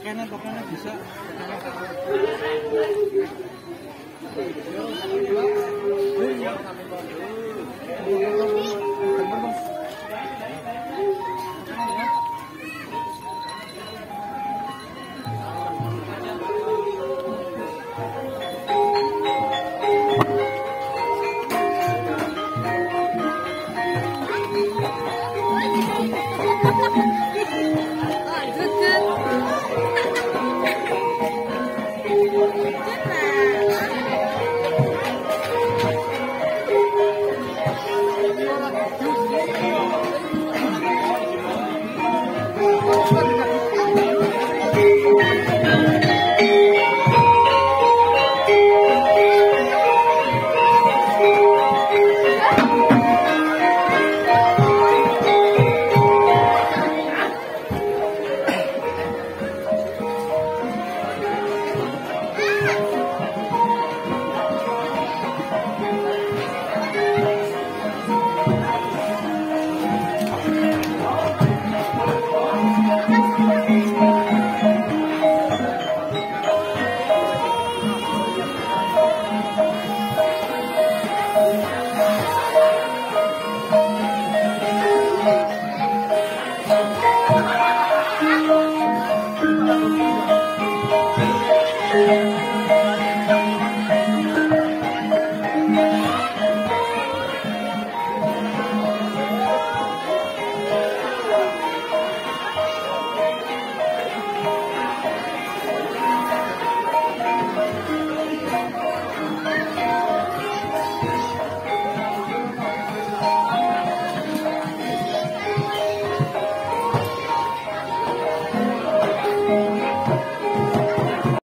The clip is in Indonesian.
kanan ke kanan bisa Iya.